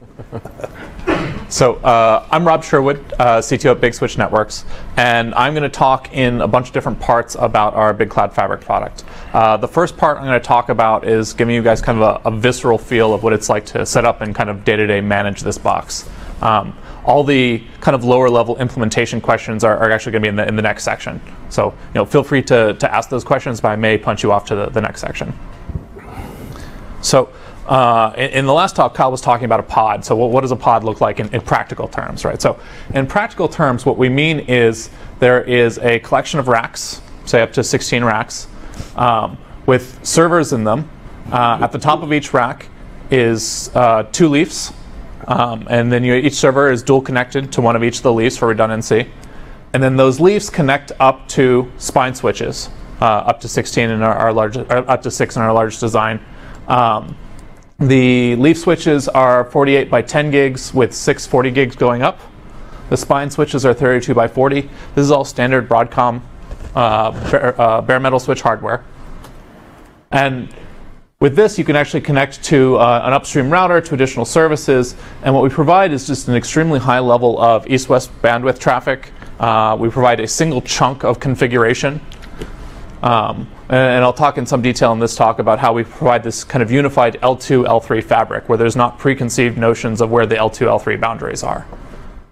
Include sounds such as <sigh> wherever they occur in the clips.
<laughs> So uh, I'm Rob Sherwood, uh, CTO at Big Switch Networks, and I'm going to talk in a bunch of different parts about our Big Cloud Fabric product. Uh, the first part I'm going to talk about is giving you guys kind of a, a, visceral feel of what it's like to set up and kind of day-to-day manage this box. Um, all the kind of lower level implementation questions are, are actually going to be in the, in the next section. So you know, feel free to, to ask those questions, but I may punch you off to the, the next section. So uh, in, in, the last talk, Kyle was talking about a pod. So what, what does a pod look like in, in, practical terms, right? So in practical terms, what we mean is there is a collection of racks, say up to 16 racks, um, with servers in them. Uh, at the top of each rack is uh, two leafs, um, and then you, each server is dual connected to one of each of the leafs for redundancy. And then those leafs connect up to spine switches, uh, up to 16 in our, our largest, up to six in our largest design. Um, the leaf switches are 48 by 10 gigs with six 40 gigs going up. The spine switches are 32 by 40. This is all standard Broadcom uh, bare, uh, bare, metal switch hardware. And with this, you can actually connect to uh, an upstream router to additional services. And what we provide is just an extremely high level of east-west bandwidth traffic. Uh, we provide a single chunk of configuration. Um, and I'll talk in some detail in this talk about how we provide this kind of unified L2, L3 fabric where there's not preconceived notions of where the L2, L3 boundaries are.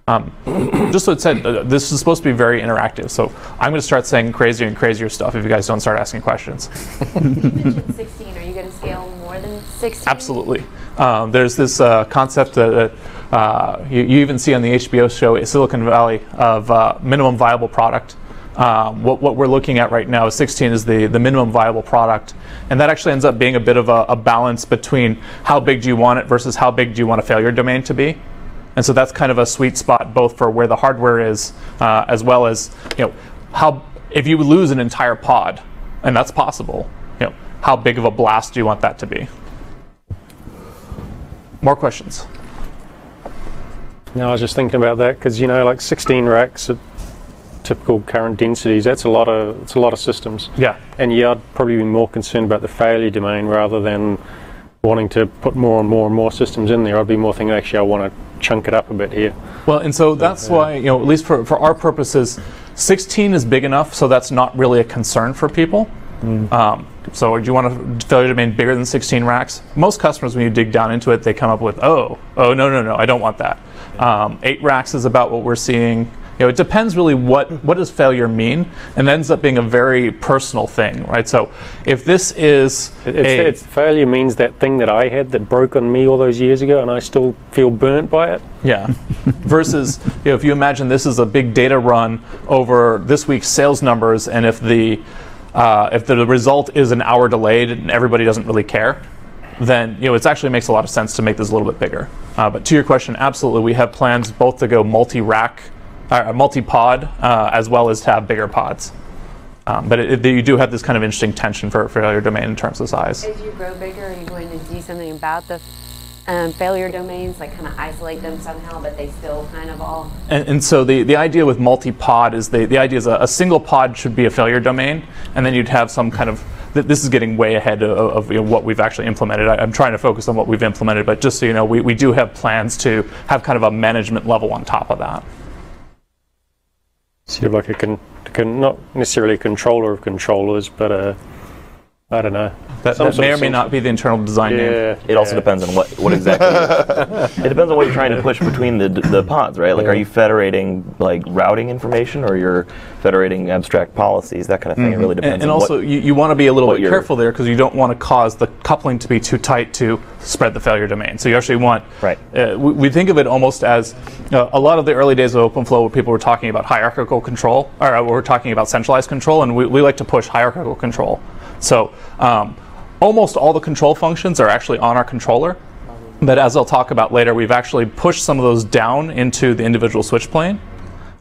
Um, <clears throat> just so it said, uh, this is supposed to be very interactive. So I'm going to start saying crazier and crazier stuff if you guys don't start asking questions. <laughs> you mentioned 16. Are you going to scale more than 16? Absolutely. Um, there's this uh, concept that uh, you, you, even see on the HBO show Silicon Valley of uh, minimum viable product. Um, what, what, we're looking at right now is 16 is the, the minimum viable product. And that actually ends up being a bit of a, a, balance between how big do you want it versus how big do you want a failure domain to be. And so that's kind of a sweet spot both for where the hardware is uh, as well as, you know, how, if you lose an entire pod, and that's possible, you know, how big of a blast do you want that to be? More questions? No, I was just thinking about that because, you know, like 16 racks typical current densities, that's a lot of it's a lot of systems. Yeah. And yeah, I'd probably be more concerned about the failure domain rather than wanting to put more and more and more systems in there. I'd be more thinking actually I want to chunk it up a bit here. Well, and so that's why you know at least for for our purposes, 16 is big enough so that's not really a concern for people. Mm. Um, so do you want a failure domain bigger than 16 racks? Most customers, when you dig down into it, they come up with, oh, oh no, no, no, I don't want that. Um, eight racks is about what we're seeing. You know, it depends really what what does failure mean, and it ends up being a very personal thing, right? So if this is it's, a, it's failure means that thing that I had that broke on me all those years ago, and I still feel burnt by it. Yeah. <laughs> Versus, you know, if you imagine this is a big data run over this week's sales numbers, and if the uh, if the result is an hour delayed and everybody doesn't really care, then you know it actually makes a lot of sense to make this a little bit bigger. Uh, but to your question, absolutely, we have plans both to go multi-rack uh, multi-pod, uh, as well as to have bigger pods. Um, but it, it, you do have this kind of interesting tension for, for failure domain in terms of size. As you grow bigger, are you going to do something about the um, failure domains, like kind of isolate them somehow, but they still kind of all. And, and so the, the idea with multi-pod is the, the idea is a, a, single pod should be a failure domain, and then you'd have some kind of. this is getting way ahead of, of you know, what we've actually implemented. I, am trying to focus on what we've implemented, but just so you know, we, we do have plans to have kind of a management level on top of that sort of like a con, con, not necessarily a controller of controllers, but a I don't know. That, that may or may not be the internal design yeah, name. It yeah. also depends on what, what exactly. <laughs> it depends on what you're trying to push between the the pods, right? Like, yeah. are you federating like routing information, or you're federating abstract policies, that kind of thing? Mm-hmm. It really depends. And, and also, what, you, you want to be a little bit careful there because you don't want to cause the coupling to be too tight to spread the failure domain. So you actually want. Right. Uh, we, we, think of it almost as uh, a lot of the early days of OpenFlow, where people were talking about hierarchical control, or uh, we're talking about centralized control, and we, we like to push hierarchical control. So um, almost all the control functions are actually on our controller. But as I'll talk about later, we've actually pushed some of those down into the individual switch plane.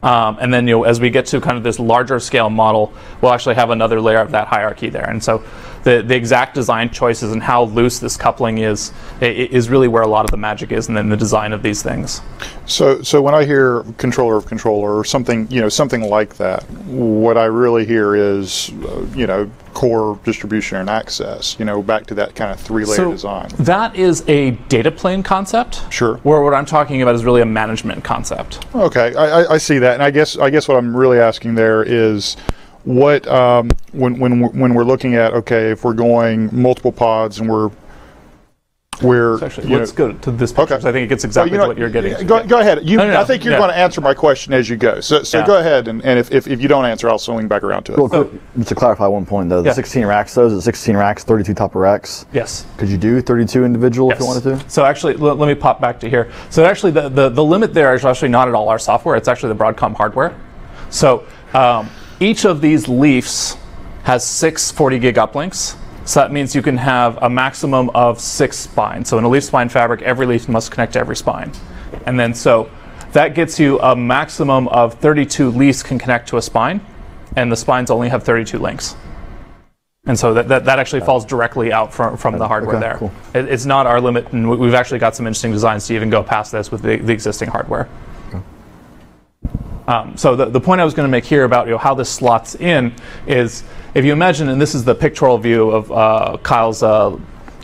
Um, and then you know, as we get to kind of this larger scale model, we'll actually have another layer of that hierarchy there. And so the, the exact design choices and how loose this coupling is is really where a lot of the magic is, and then the design of these things. So, so when I hear controller of controller or something, you know, something like that, what I really hear is, uh, you know, core distribution and access. You know, back to that kind of three-layer So design. that is a data plane concept. Sure. Where what I'm talking about is really a management concept. Okay, I, I, I see that, and I guess I guess what I'm really asking there is, what um, when when when we're looking at okay, if we're going multiple pods and we're we're Actually, let's know- go to this picture. Okay. 'cause I think it gets Well, exactly you know, to what you're getting. yeah, to. Go, go ahead. You, No, no, no, I think you're yeah. going to answer my question as you go. So, so Yeah. go ahead, and, and if, if, if you don't answer, I'll swing back around to it. Real quick, just to clarify one point though, the Yeah. 16 racks those is it 16 racks, 32 top of racks? Yes. Could you do 32 individual if you wanted to? So actually, l- let me pop back to here. So actually, the, the, the limit there is actually not at all our software. It's actually the Broadcom hardware. So um, each of these leafs has six 40 gig uplinks. So that means you can have a maximum of six spines. So in a leaf spine fabric, every leaf must connect to every spine. And then so that gets you a maximum of 32 leafs can connect to a spine, and the spines only have 32 links. And so that, that, that actually falls directly out from, from the hardware Okay, there. cool. It, it's not our limit, and we- we've actually got some interesting designs to even go past this with the, the existing hardware. Um, so the, the point I was going to make here about you know, how this slots in is if you imagine, and this is the pictorial view of uh, Kyle's uh,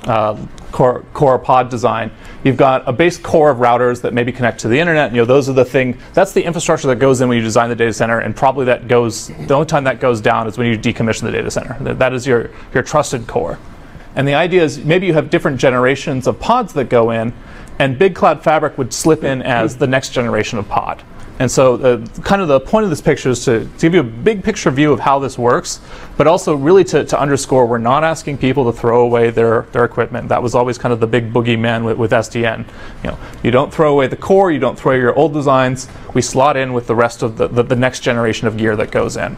uh, core, core pod design, you've got a base core of routers that maybe connect to the internet. You know, those are the thing. That's the infrastructure that goes in when you design the data center, and probably that goes. The only time that goes down is when you decommission the data center. That, that is your your trusted core. And the idea is maybe you have different generations of pods that go in, and Big Cloud Fabric would slip in as the next generation of pod. And so, uh, kind of the point of this picture is to, to give you a big picture view of how this works, but also really to, to underscore we're not asking people to throw away their, their equipment. That was always kind of the big boogeyman with, with SDN. You know, you don't throw away the core, you don't throw away your old designs. We slot in with the rest of the, the, the next generation of gear that goes in.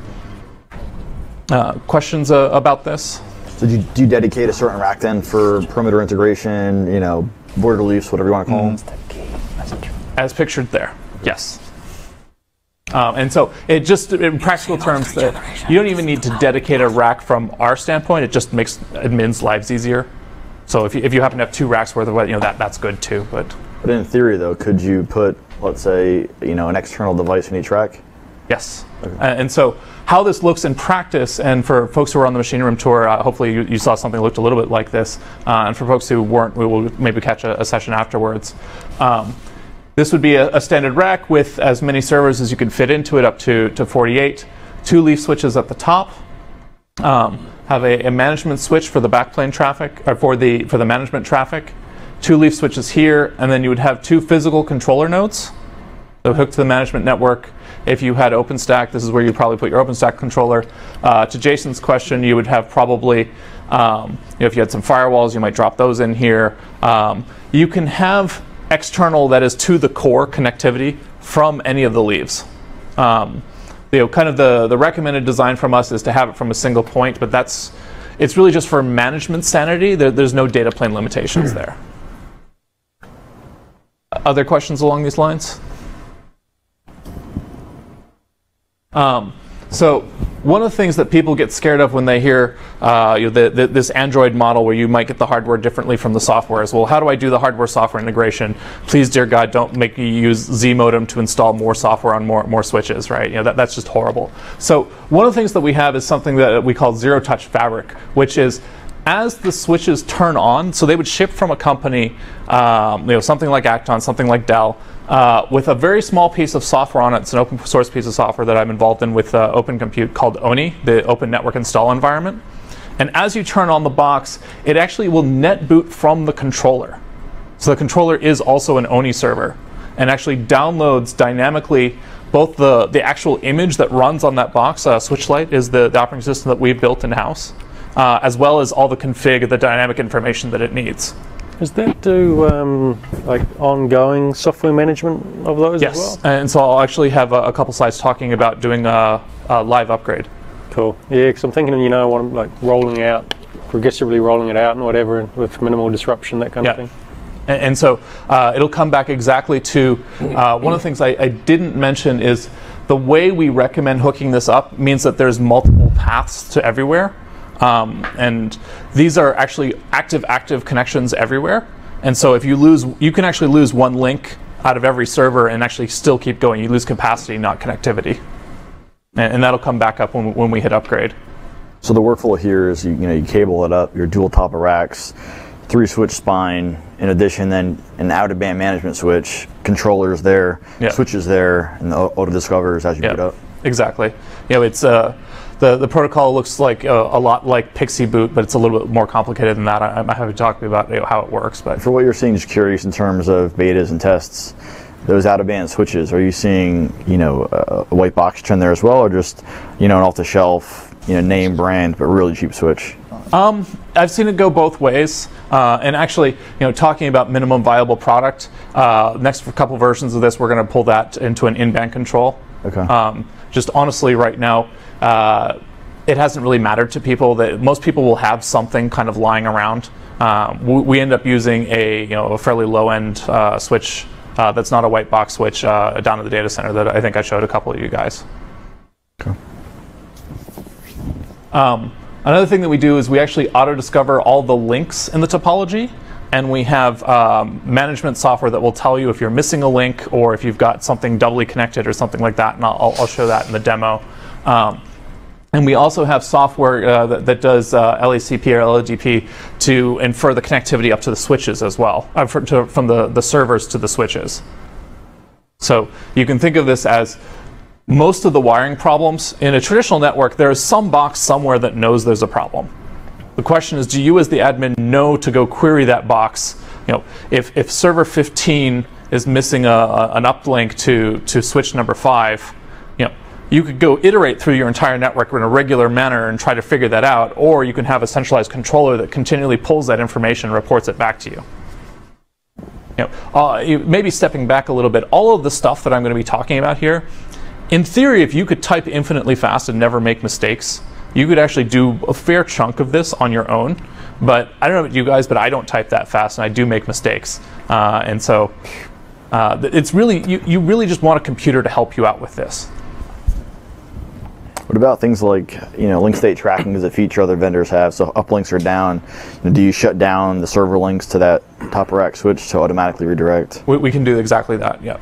Uh, questions uh, about this? So do you, do you dedicate a certain rack then for perimeter integration, you know, border leafs, whatever you want to call them? as pictured there. Yes. Um, and so it just, in practical terms, that you don't even need to dedicate a rack from our standpoint. It just makes admins' lives easier. So if you, if you happen to have two racks worth of what, you know, that, that's good too. But But in theory though, could you put, let's say, you know, an external device in each rack? yes. Uh, and so how this looks in practice, and for folks who are on the machine room tour, uh, hopefully you, you saw something that looked a little bit like this. Uh, and for folks who weren't, we will maybe catch a, a session afterwards. Um, This would be a, a standard rack with as many servers as you could fit into it, up to, to 48. Two leaf switches at the top. Um, have a, a management switch for the backplane traffic, or for the for the management traffic. Two leaf switches here, and then you would have two physical controller nodes that hook to the management network. If you had OpenStack, this is where you'd probably put your OpenStack controller. Uh, to Jason's question, you would have probably, um, you know, if you had some firewalls, you might drop those in here. Um, you can have external, that is to the core connectivity from any of the leaves. Um, you know, kind of the, the recommended design from us is to have it from a single point, but that's, it's really just for management sanity. There, there's no data plane limitations there. Other questions along these lines? Um, so one of the things that people get scared of when they hear uh, you know, the, the, this Android model where you might get the hardware differently from the software is, well, how do I do the hardware-software integration? Please, dear God, don't make me use Z modem to install more software on more, more switches, right? You know, that, that's just horrible. So one of the things that we have is something that we call zero-touch fabric, which is as the switches turn on, so they would ship from a company, um, you know, something like Accton, something like Dell, uh, with a very small piece of software on it. It's an open source piece of software that I'm involved in with uh, Open Compute called ONIE, the Open Network Install Environment. And as you turn on the box, it actually will net boot from the controller. So the controller is also an ONIE server and actually downloads dynamically both the, the actual image that runs on that box. Uh, Switchlight is the, the operating system that we've built in house, uh, as well as all the config, the dynamic information that it needs. Does that do um, like ongoing software management of those Yes, as well? and so I'll actually have a, a couple slides talking about doing a, a live upgrade. Cool. Yeah, because I'm thinking, you know, I'm like rolling out, progressively rolling it out and whatever with minimal disruption, that kind Yeah. of thing. And, and so uh, it'll come back exactly to uh, one of the things I, I didn't mention is the way we recommend hooking this up means that there's multiple paths to everywhere. Um, and these are actually active active connections everywhere. And so if you lose, you can actually lose one link out of every server and actually still keep going. You lose capacity, not connectivity. And, and that'll come back up when, when we hit upgrade. So the workflow here is you, you know you cable it up, your dual top of racks, three switch spine. In addition, then an out of band management switch, controllers there, Yeah. switches there, and the auto discovers as you boot up. exactly. You know, it's uh, the the protocol looks like uh, a lot like PXE Boot, but it's a little bit more complicated than that. I, I'm happy to talk to you about you know, how it works, but For what you're seeing, just curious in terms of betas and tests. Those out of band switches, are you seeing you know a white box trend there as well, or just you know an off the shelf you know name brand but really cheap switch? I've seen it go both ways. Uh, and actually, you know, talking about minimum viable product, uh, next couple versions of this, we're going to pull that into an in-band control. Okay. Um, just honestly, right now, uh, it hasn't really mattered to people. That most people will have something kind of lying around. Um, we, we end up using a you know a fairly low-end uh, switch uh, that's not a white box switch uh, down at the data center that I think I showed a couple of you guys. Um, another thing that we do is we actually auto discover all the links in the topology, and we have um, management software that will tell you if you're missing a link or if you've got something doubly connected or something like that. And I'll, I'll show that in the demo. Um, and we also have software uh, that, that does uh, LACP or LLDP to infer the connectivity up to the switches as well, uh, for, to, from the, the servers to the switches. So you can think of this as most of the wiring problems in a traditional network, there is some box somewhere that knows there's a problem. The question is, do you as the admin know to go query that box? You know, if, if server 15 is missing a, a- an uplink to, to switch number five, you know, you could go iterate through your entire network in a regular manner and try to figure that out, or you can have a centralized controller that continually pulls that information and reports it back to you you know, uh, maybe stepping back a little bit, all of the stuff that I'm going to be talking about here, in theory, if you could type infinitely fast and never make mistakes, you could actually do a fair chunk of this on your own. But I don't know about you guys, but I don't type that fast, and I do make mistakes. Uh, and so, uh, it's really you, you really just want a computer to help you out with this. What about things like you know link state tracking is a feature other vendors have? So uplinks are down. You know, do you shut down the server links to that top rack switch to automatically redirect? We, we can do exactly that. Yeah.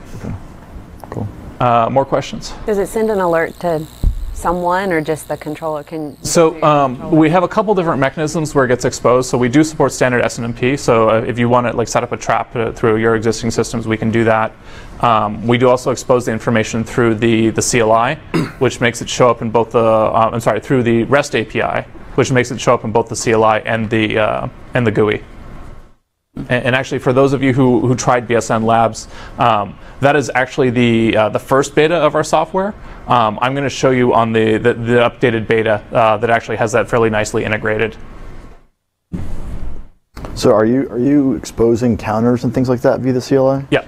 Cool. Uh, more questions? Does it send an alert to someone or just the controller? Can So um, we have a couple different mechanisms where it gets exposed. So we do support standard SNMP. So uh, if you want to like set up a trap uh, through your existing systems, we can do that. Um, we do also expose the information through the the CLI, <clears throat> which makes it show up in both the uh, I'm sorry through the REST API, which makes it show up in both the CLI and the uh, and the GUI. And, and actually, for those of you who, who tried BSN Labs, um, that is actually the uh, the first beta of our software. Um, I'm going to show you on the the, the updated beta uh, that actually has that fairly nicely integrated. So are you are you exposing counters and things like that via the CLI? Yeah.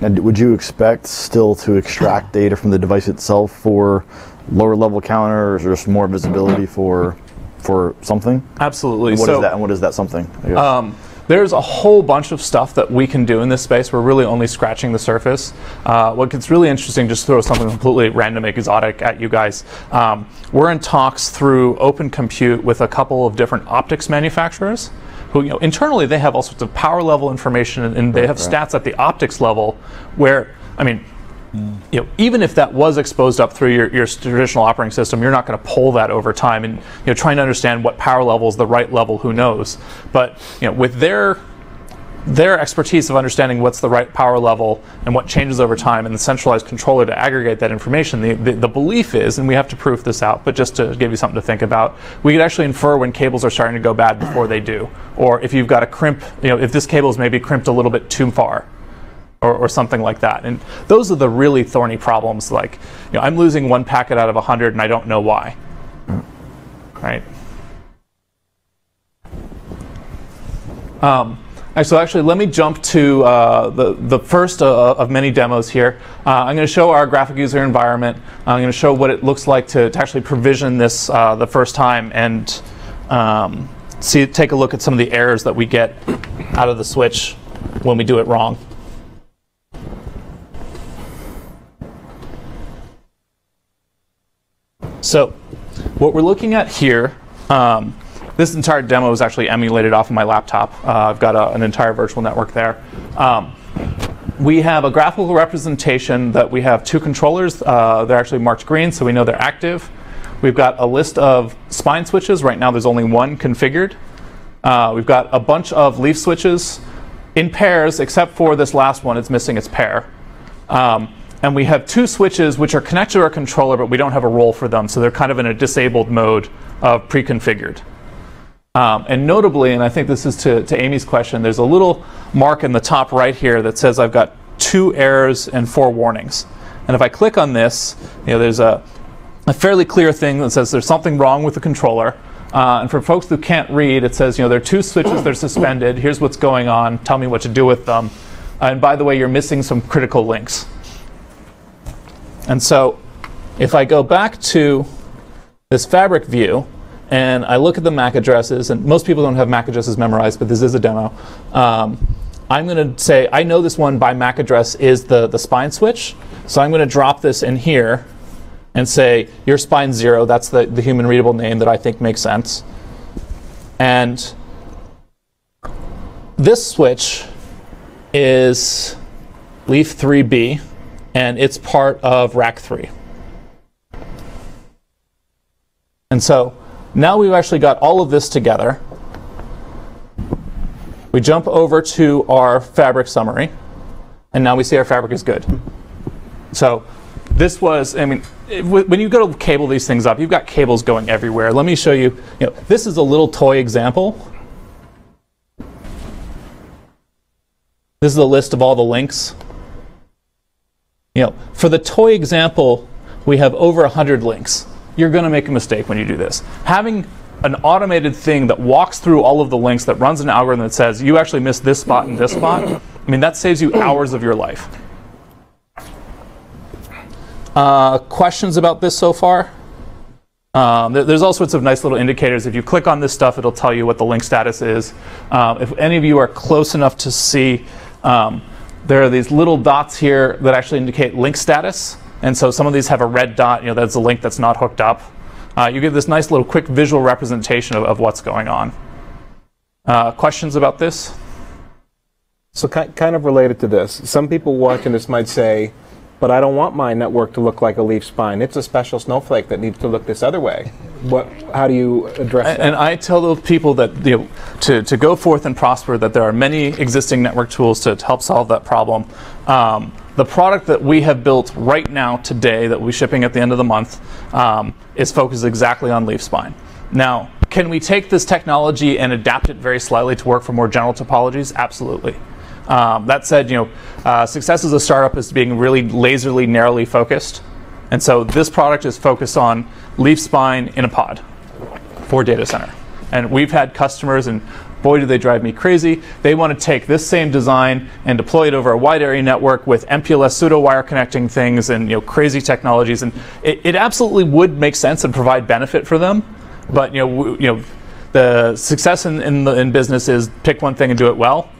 And would you expect still to extract <clears throat> data from the device itself for lower level counters or just more visibility for for something? Absolutely. What is so, that and what is that something? Um, there's a whole bunch of stuff that we can do in this space. We're really only scratching the surface. Uh, what gets really interesting, just to throw something completely random, exotic at you guys. Um, we're in talks through Open Compute with a couple of different optics manufacturers. Who, you know, internally they have all sorts of power level information, and, and they have stats at the optics level, where I mean, you know, even if that was exposed up through your, your traditional operating system, you're not going to pull that over time. And you know, trying to understand what power level is the right level, who knows? But you know, with their their expertise of understanding what's the right power level and what changes over time, and the centralized controller to aggregate that information, the, the, the belief is, and we have to proof this out, but just to give you something to think about, we could actually infer when cables are starting to go bad before they do, or if you've got a crimp, you know, if this cable is maybe crimped a little bit too far or, or something like that. And those are the really thorny problems. Like, you know, I'm losing one packet out of 100 and I don't know why. Right? Um, so actually, let me jump to uh, the, the first uh, of many demos here. Uh, I'm going to show our graphic user environment. I'm going to show what it looks like to, to actually provision this uh, the first time and um, see, take a look at some of the errors that we get out of the switch when we do it wrong. So, what we're looking at here Um, this entire demo is actually emulated off of my laptop. Uh, I've got a, an entire virtual network there. Um, we have a graphical representation that we have two controllers. Uh, they're actually marked green, so we know they're active. We've got a list of spine switches. Right now, there's only one configured. Uh, we've got a bunch of leaf switches in pairs, except for this last one, it's missing its pair. Um, and we have two switches which are connected to our controller, but we don't have a role for them, so they're kind of in a disabled mode of pre-configured. Um, and notably, and I think this is to, to Amy's question, there's a little mark in the top right here that says I've got two errors and four warnings. And if I click on this, you know, there's a, a fairly clear thing that says there's something wrong with the controller. Uh, and for folks who can't read, it says, you know, there are two switches that are suspended. Here's what's going on. Tell me what to do with them. and by the way, you're missing some critical links. And so if I go back to this fabric view, and I look at the MAC addresses, and most people don't have MAC addresses memorized, but this is a demo. Um, I'm going to say, I know this one by MAC address is the, the spine switch, so I'm going to drop this in here and say, your spine zero, that's the, the human readable name that I think makes sense. And this switch is leaf 3B, and it's part of rack 3. And so now we've actually got all of this together. We jump over to our fabric summary, and now we see our fabric is good. So this was, I mean, when you go to cable these things up, you've got cables going everywhere. Let me show you, you know, this is a little toy example. This is a list of all the links. You know, for the toy example, we have over 100 links you're going to make a mistake when you do this. Having an automated thing that walks through all of the links that runs an algorithm that says you actually missed this spot and this spot, I mean, that saves you hours of your life. Uh, questions about this so far? Um, there's all sorts of nice little indicators. If you click on this stuff, it'll tell you what the link status is. Um, if any of you are close enough to see, um, there are these little dots here that actually indicate link status. And so some of these have a red dot, you know, that's a link that's not hooked up. Uh, you get this nice little quick visual representation of, of what's going on. Uh, questions about this? So kind of related to this, some people watching this might say, but I don't want my network to look like a leaf spine. It's a special snowflake that needs to look this other way. What, how do you address and, that? And I tell those people that you know, to, to go forth and prosper, that there are many existing network tools to, to help solve that problem. Um, the product that we have built right now today that we're shipping at the end of the month um, is focused exactly on leaf spine. Now, can we take this technology and adapt it very slightly to work for more general topologies? Absolutely. Um, that said, you know, uh, success as a startup is being really laserly, narrowly focused. And so this product is focused on leaf spine in a pod for data center. And we've had customers, and boy, do they drive me crazy. They want to take this same design and deploy it over a wide area network with MPLS pseudo wire connecting things and you know crazy technologies. And it, it absolutely would make sense and provide benefit for them. But you know, you know, the success in, in, the, in business is pick one thing and do it well.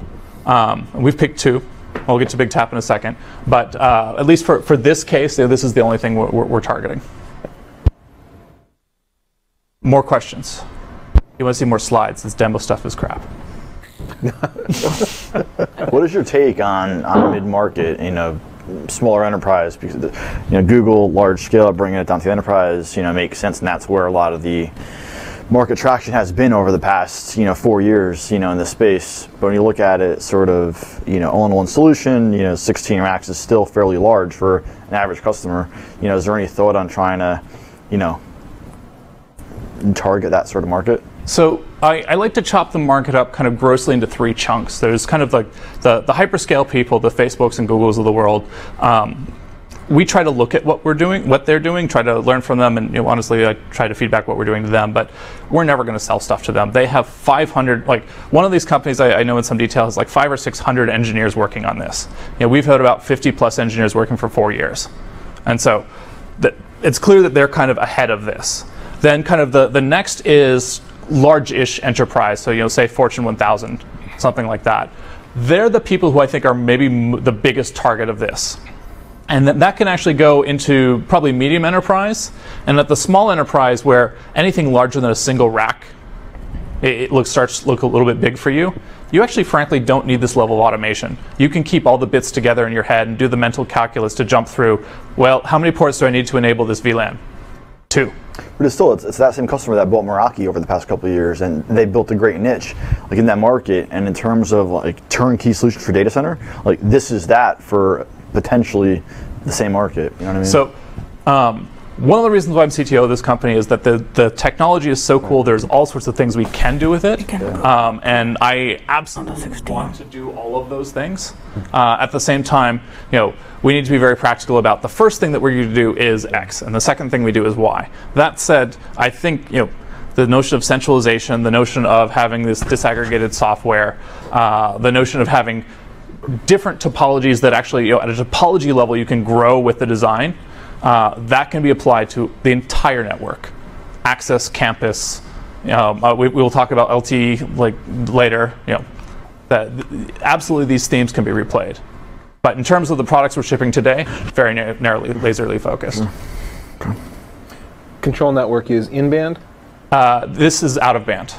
Um, we've picked two. We'll get to Big Tap in a second. But uh, at least for, for this case, this is the only thing we're, we're targeting. More questions? You want to see more slides? This demo stuff is crap. <laughs> what is your take on, on mid-market, you know, smaller enterprise? Because, you know, Google, large scale, bringing it down to the enterprise, you know, makes sense, and that's where a lot of the market traction has been over the past, you know, four years, you know, in this space. But when you look at it, sort of, you know, all-in-one solution, you know, 16 racks is still fairly large for an average customer. You know, is there any thought on trying to, you know, target that sort of market? So I, I, like to chop the market up kind of grossly into three chunks. There's kind of like the, the hyperscale people, the Facebooks and Googles of the world. Um, we try to look at what we're doing, what they're doing, try to learn from them, and you know, honestly, I try to feedback what we're doing to them. But we're never going to sell stuff to them. They have 500. Like one of these companies, I, I, know in some detail, has like five or 600 engineers working on this. You know, we've had about 50 plus engineers working for four years, and so that, it's clear that they're kind of ahead of this. Then, kind of the the next is large-ish enterprise, so you know, say Fortune 1000, something like that. They're the people who I think are maybe the biggest target of this. And that, that can actually go into probably medium enterprise. And at the small enterprise, where anything larger than a single rack, it, it looks starts to look a little bit big for you. You actually, frankly, don't need this level of automation. You can keep all the bits together in your head and do the mental calculus to jump through. Well, how many ports do I need to enable this VLAN? Two. But it's still it's, it's that same customer that bought Meraki over the past couple of years, and they built a great niche like in that market. And in terms of like turnkey solutions for data center, like this is that for potentially the same market. You know what I mean? So, um, one of the reasons why I'm CTO of this company is that the, the technology is so cool. There's all sorts of things we can do with it, um, and I absolutely want to do all of those things. Uh, at the same time, you know, we need to be very practical about the first thing that we're going to do is X, and the second thing we do is Y. That said, I think you know the notion of centralization, the notion of having this disaggregated software, uh, the notion of having different topologies that actually, you know, at a topology level, you can grow with the design. Uh, that can be applied to the entire network, access, campus. Um, uh, we, we will talk about LTE like later. You know, that absolutely these themes can be replayed. But in terms of the products we're shipping today, very na- narrowly, laserly focused. Control network is in band. Uh, this is out of band.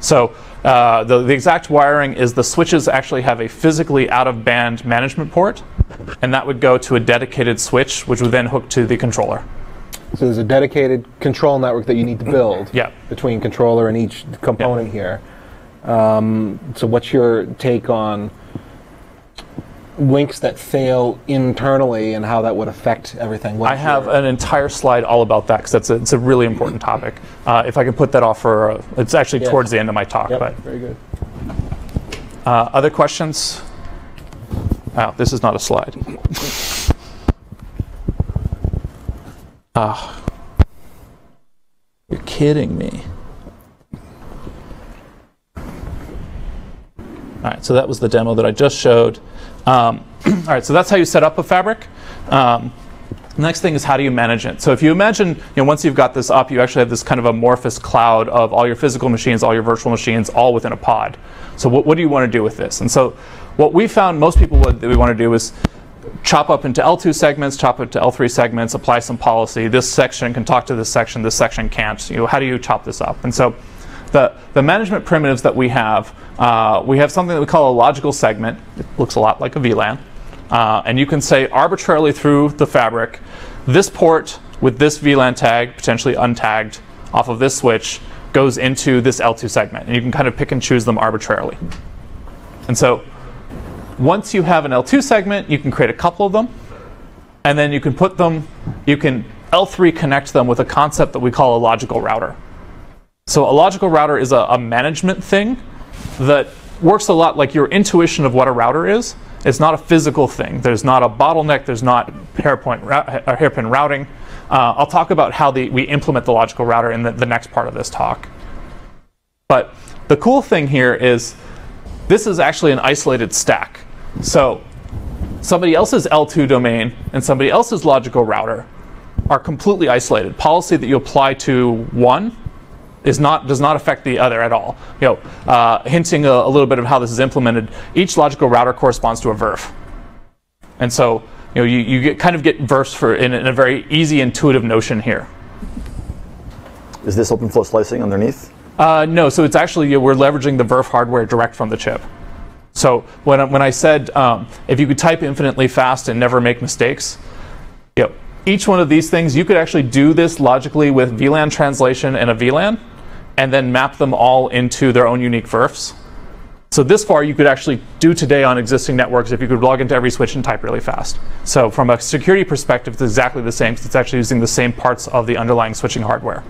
So uh, the, the exact wiring is the switches actually have a physically out of band management port, and that would go to a dedicated switch, which would then hook to the controller. So there's a dedicated control network that you need to build Yeah. between controller and each component here. Um, so what's your take on links that fail internally and how that would affect everything? What's I have your- an entire slide all about that because that's a, it's a really important topic. Uh, if I can put that off for, uh, it's actually Yeah. towards the end of my talk. Yep, But very good. uh, other questions? Oh, this is not a slide. <laughs> Ah, you're kidding me. All right, so that was the demo that I just showed. Um, <clears throat> all right, so that's how you set up a fabric. Um, next thing is how do you manage it? So if you imagine, you know, once you've got this up, you actually have this kind of amorphous cloud of all your physical machines, all your virtual machines, all within a pod. So what, what do you want to do with this? And so what we found most people would that we want to do is chop up into L2 segments, chop into L3 segments, apply some policy. This section can talk to this section, this section can't. You know, how do you chop this up? And so the, the management primitives that we have, uh, we have something that we call a logical segment. It looks a lot like a VLAN. Uh, and you can say arbitrarily through the fabric, this port with this VLAN tag, potentially untagged, off of this switch, goes into this L2 segment. And you can kind of pick and choose them arbitrarily. And so once you have an L2 segment, you can create a couple of them, and then you can put them, you can L3 connect them with a concept that we call a logical router. So a logical router is a, a management thing that works a lot like your intuition of what a router is. It's not a physical thing. There's not a bottleneck. There's not uh, hairpin routing. Uh, I'll talk about how the, we implement the logical router in the, the next part of this talk. But the cool thing here is this is actually an isolated stack. So somebody else's L2 domain and somebody else's logical router are completely isolated. Policy that you apply to one is not does not affect the other at all. You know, uh, hinting a, a little bit of how this is implemented. Each logical router corresponds to a VRF, and so you know you, you get, kind of get VRFs for in, in a very easy, intuitive notion here. is this open flow slicing underneath? Uh, no, so it's actually yeah, we're leveraging the VRF hardware direct from the chip. So when I, when I said um, if you could type infinitely fast and never make mistakes, you know, each one of these things you could actually do this logically with VLAN translation and a VLAN, and then map them all into their own unique VRFs. So this far you could actually do today on existing networks if you could log into every switch and type really fast. So from a security perspective, it's exactly the same because it's actually using the same parts of the underlying switching hardware.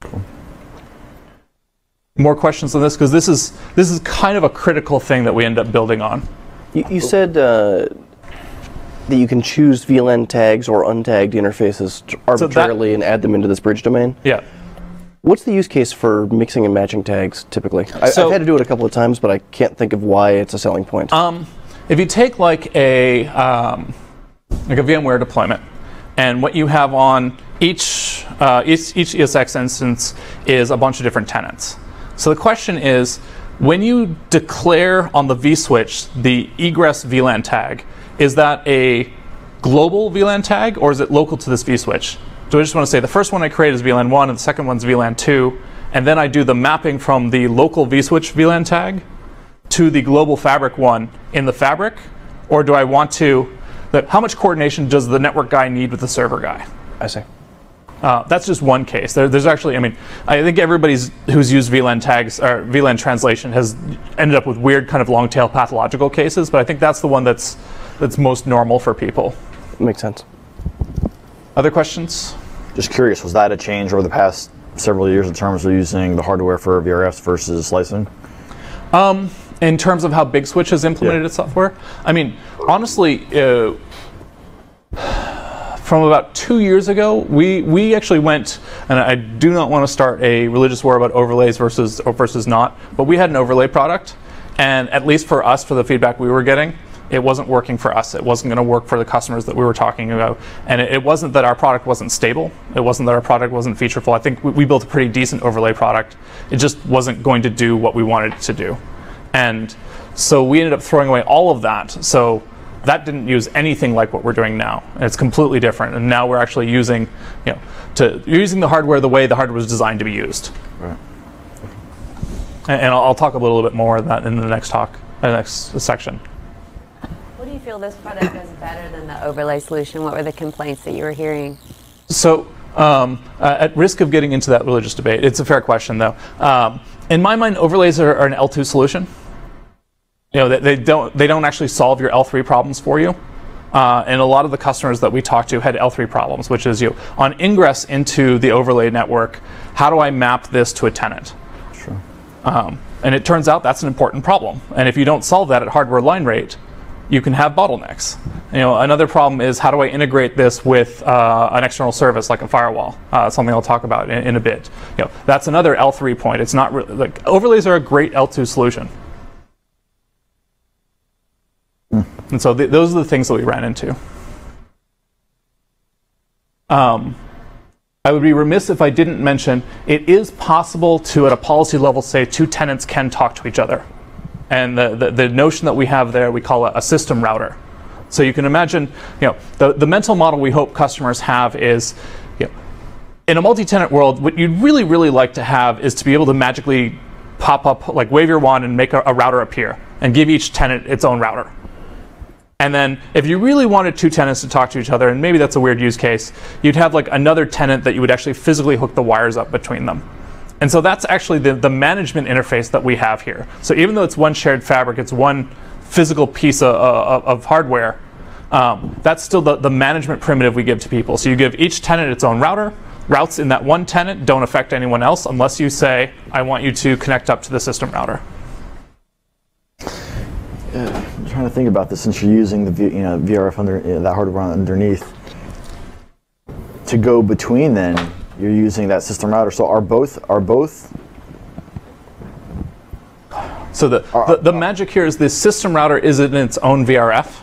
Cool. More questions on this because this is this is kind of a critical thing that we end up building on. You, you said uh, that you can choose VLAN tags or untagged interfaces t- arbitrarily and add them into this bridge domain. Yeah. What's the use case for mixing and matching tags typically? I, So- I've had to do it a couple of times, but I can't think of why it's a selling point. Um, if you take like a um, like a VMware deployment, and what you have on each uh, each, each ESX instance is a bunch of different tenants. So the question is, when you declare on the vSwitch the egress VLAN tag, is that a global VLAN tag or is it local to this vSwitch? So I just want to say the first one I create is VLAN 1 and the second one's VLAN 2. And then I do the mapping from the local vSwitch VLAN tag to the global fabric one in the fabric? Or do I want to, the, how much coordination does the network guy need with the server guy? I see. Uh, that's just one case. There, there's actually, I mean, I think everybody's who's used VLAN tags or VLAN translation has ended up with weird kind of long tail pathological cases, but I think that's the one that's that's most normal for people. Makes sense. Other questions? Just curious, was that a change over the past several years in terms of using the hardware for VRFs versus slicing? In terms of how Big Switch has implemented Yeah. its software, I mean, honestly, uh, from about two years ago, we we actually went, and I do not want to start a religious war about overlays versus or versus not, but we had an overlay product, and at least for us, for the feedback we were getting, it wasn't working for us. It wasn't going to work for the customers that we were talking about, and it, it wasn't that our product wasn't stable. It wasn't that our product wasn't featureful. I think we, we built a pretty decent overlay product. It just wasn't going to do what we wanted it to do. And so we ended up throwing away all of that. So that didn't use anything like what we're doing now. And it's completely different. And now we're actually using, you know, to using the hardware the way the hardware was designed to be used. Right. And, and I'll, I'll talk a little bit more of that in the next talk, uh, next section. What do you feel this product is better than the overlay solution? What were the complaints that you were hearing? So, um, uh, at risk of getting into that religious debate, it's a fair question though. Um, in my mind, overlays are, are an L2 solution. You know, they, they don't they don't actually solve your L3 problems for you. Uh, and a lot of the customers that we talked to had L3 problems, which is you on ingress into the overlay network. How do I map this to a tenant? Sure. Um, and it turns out that's an important problem. And if you don't solve that at hardware line rate, you can have bottlenecks. You know, another problem is how do I integrate this with uh, an external service like a firewall? Uh, something I'll talk about in, in a bit. You know, that's another L3 point. It's not really like overlays are a great L2 solution. And so th- those are the things that we ran into. Um, I would be remiss if I didn't mention it is possible to, at a policy level, say two tenants can talk to each other. And the, the, the notion that we have there, we call it a system router. So you can imagine, you know, the, the mental model we hope customers have is, you know, in a multi-tenant world, what you'd really, really like to have is to be able to magically pop up, like wave your wand and make a, a router appear and give each tenant its own router. And then if you really wanted two tenants to talk to each other, and maybe that's a weird use case, you'd have like another tenant that you would actually physically hook the wires up between them. And so that's actually the, the management interface that we have here. So even though it's one shared fabric, it's one physical piece of, of, of hardware, um, that's still the, the management primitive we give to people. So you give each tenant its own router. Routes in that one tenant don't affect anyone else unless you say, I want you to connect up to the system router. I'm trying to think about this since you're using the you know VRF under uh, that hardware underneath. To go between, then you're using that system router. So are both are both So the, the, the magic here is the system router is in its own VRF,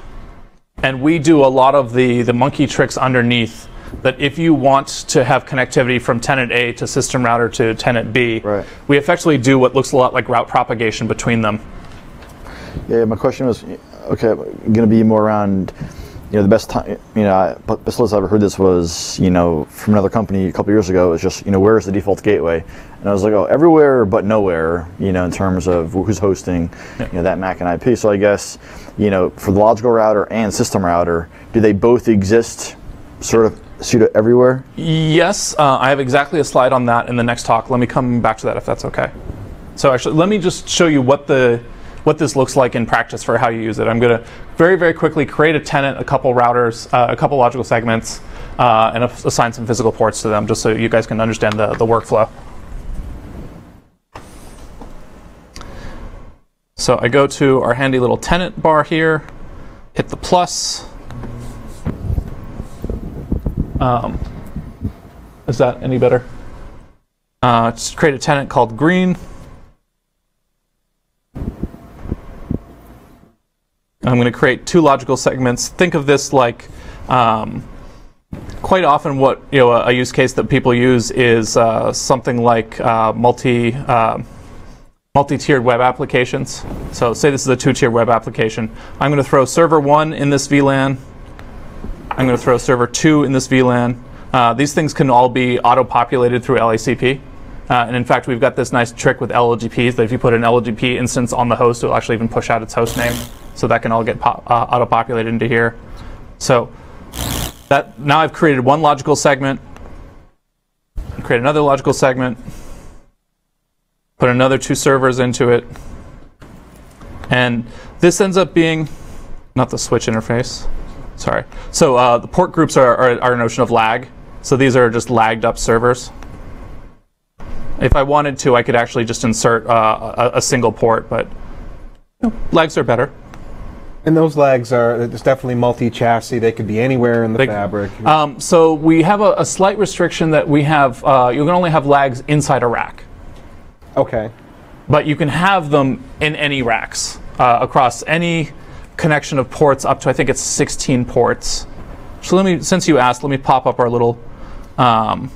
and we do a lot of the, the monkey tricks underneath that if you want to have connectivity from tenant A to system router to tenant B, Right. we effectively do what looks a lot like route propagation between them. Yeah, my question was, okay, going to be more around, you know, the best time, you know, I- but best place I ever heard this was, you know, from another company a couple years ago. It was just, you know, where's the default gateway? And I was like, oh, everywhere but nowhere, you know, in terms of who's hosting, you know, that MAC and IP. So I guess, you know, for the logical router and system router, do they both exist sort of pseudo everywhere? Yes, uh, I have exactly a slide on that in the next talk. Let me come back to that if that's okay. So actually, let me just show you what the what this looks like in practice for how you use it. I'm going to very very quickly create a tenant, a couple routers, uh, a couple logical segments, uh, and assign some physical ports to them, just so you guys can understand the, the workflow. So I go to our handy little tenant bar here, hit the plus. Um, is that any better? Uh, create a tenant called green. I'm going to create two logical segments. Think of this like um, quite often what you know a, a use case that people use is uh, something like uh, multi uh, multi-tiered web applications. So say this is a two-tier web application. I'm going to throw server one in this VLAN. I'm going to throw server two in this VLAN. Uh, these things can all be auto-populated through LACP. Uh, and in fact, we've got this nice trick with LLDPs that if you put an LLDP instance on the host, it'll actually even push out its host name. So that can all get uh, auto-populated into here. So that now I've created one logical segment, create another logical segment, put another two servers into it, and this ends up being not the switch interface. Sorry. So uh, the port groups are, are, are a notion of lag. So these are just lagged up servers. If I wanted to, I could actually just insert uh, a, a, single port, but you know, lags are better. And those lags are it's definitely multi-chassis. They could be anywhere in the they, fabric. Um, so we have a, a, slight restriction that we have. Uh, you can only have lags inside a rack. Okay. But you can have them in any racks uh, across any connection of ports up to I think it's 16 ports. So let me, since you asked, let me pop up our little um,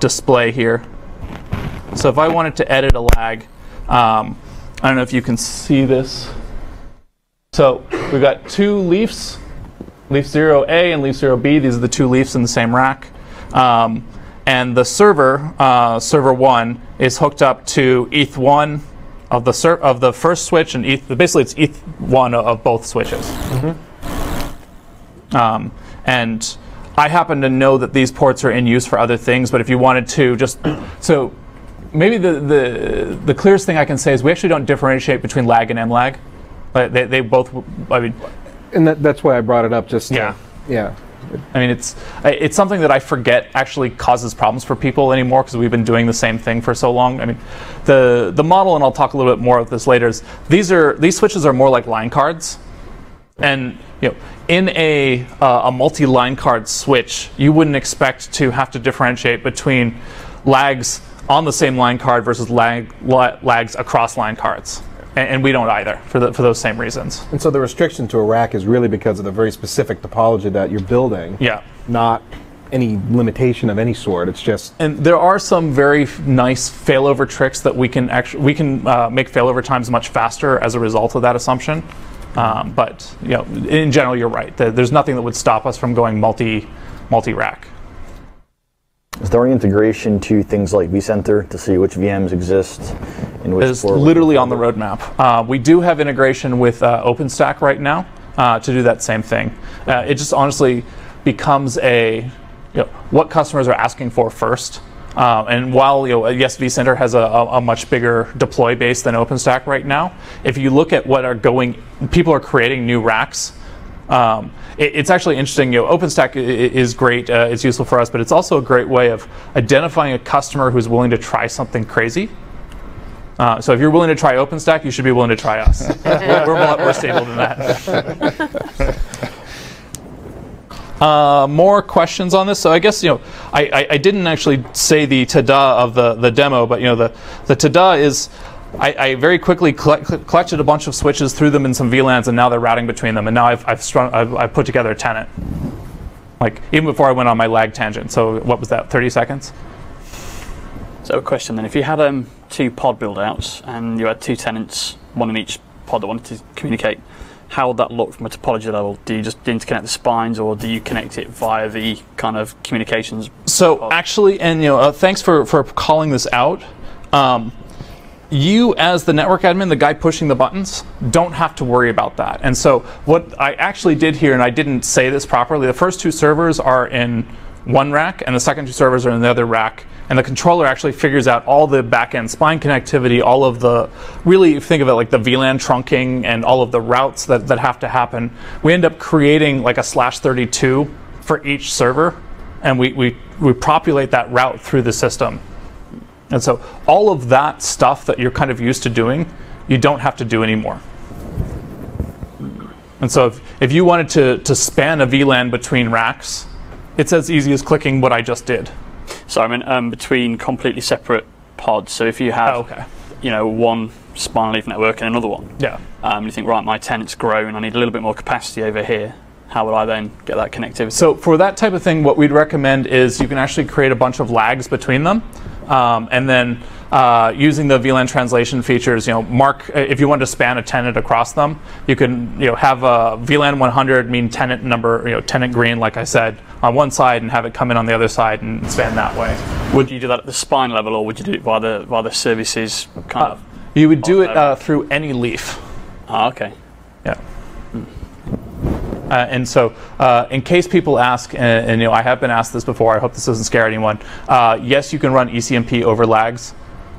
display here. So if I wanted to edit a lag, um, I don't know if you can see this. So we've got two leafs, leaf 0A and leaf 0B. These are the two leafs in the same rack. Um, and the server, uh, server 1, is hooked up to ETH1 of the ser- of the first switch and ETH, basically it's ETH1 of both switches. Mm-hmm. Um, and I happen to know that these ports are in use for other things, but if you wanted to just so maybe the, the the clearest thing I can say is we actually don't differentiate between lag and mlag. They, they both, I mean, and that, that's why I brought it up. Just yeah, to, yeah. I mean, it's it's something that I forget actually causes problems for people anymore because we've been doing the same thing for so long. I mean, the the model, and I'll talk a little bit more of this later. Is these are these switches are more like line cards, and you know, in a uh, a multi-line card switch, you wouldn't expect to have to differentiate between lags on the same line card versus lag, lags across line cards and, and we don't either for, the, for those same reasons. And so the restriction to a rack is really because of the very specific topology that you're building. Yeah. Not any limitation of any sort. It's just and there are some very nice failover tricks that we can actually we can uh, make failover times much faster as a result of that assumption. Um, but you know, in general, you're right. There's nothing that would stop us from going multi multi rack. Is there any integration to things like vCenter to see which VMs exist in which It's literally on the roadmap. Uh, we do have integration with uh, OpenStack right now uh, to do that same thing. Uh, it just honestly becomes a you know, what customers are asking for first. Uh, and while you know, yes, vCenter has a, a, much bigger deploy base than OpenStack right now, if you look at what are going, people are creating new racks um, it, it's actually interesting. You know, OpenStack is great. Uh, it's useful for us, but it's also a great way of identifying a customer who's willing to try something crazy. Uh, so if you're willing to try OpenStack, you should be willing to try us. <laughs> we're, a lot more stable than that. <laughs> Uh, more questions on this. So I guess you know I, I, I, didn't actually say the tada of the, the demo, but you know the the tada is I, I, very quickly collect, collected a bunch of switches, threw them in some VLANs, and now they're routing between them. And now I've, I've, strung, I've, I've, put together a tenant. Like, even before I went on my lag tangent. So, what was that, 30 seconds? So, a question then. If you had um, two pod build outs and you had two tenants, one in each pod that wanted to communicate, how would that look from a topology level? Do you just interconnect the spines or do you connect it via the kind of communications? So, pod? actually, and you know, uh, thanks for, for calling this out. Um, you as the network admin, the guy pushing the buttons, don't have to worry about that. And so what I actually did here, and I didn't say this properly, the first two servers are in one rack and the second two servers are in the other rack. And the controller actually figures out all the backend spine connectivity, all of the, really think of it like the VLAN trunking and all of the routes that, that have to happen. We end up creating like a slash 32 for each server and we, we, we populate that route through the system. And so all of that stuff that you're kind of used to doing, you don't have to do anymore. And so if, if you wanted to, to span a VLAN between racks, it's as easy as clicking what I just did. So I mean um, between completely separate pods. So if you have, oh, okay. you know, one spinal leaf network and another one, yeah, um, you think right, my tenant's grown, I need a little bit more capacity over here. How would I then get that connectivity? So for that type of thing, what we'd recommend is you can actually create a bunch of lags between them. Um, and then uh, using the VLAN translation features, you know, mark uh, if you want to span a tenant across them, you can you know have a VLAN 100 mean tenant number, you know, tenant green, like I said, on one side, and have it come in on the other side and span that way. Would you do that at the spine level, or would you do it via the via the services kind of? You would do it uh, through any leaf. Ah, okay. Yeah. Uh, and so, uh, in case people ask, and, and, you know, I have been asked this before. I hope this doesn't scare anyone. Uh, yes, you can run ECMP over lags,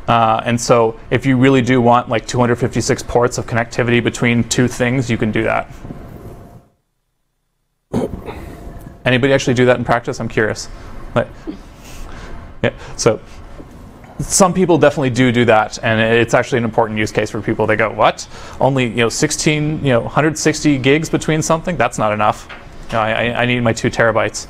uh, and so if you really do want like 256 ports of connectivity between two things, you can do that. <coughs> Anybody actually do that in practice? I'm curious. Like, <laughs> yeah. So some people definitely do do that, and it's actually an important use case for people. They go, "What? Only you know 16, you know 160 gigs between something? That's not enough. You know, I, I- I need my two terabytes."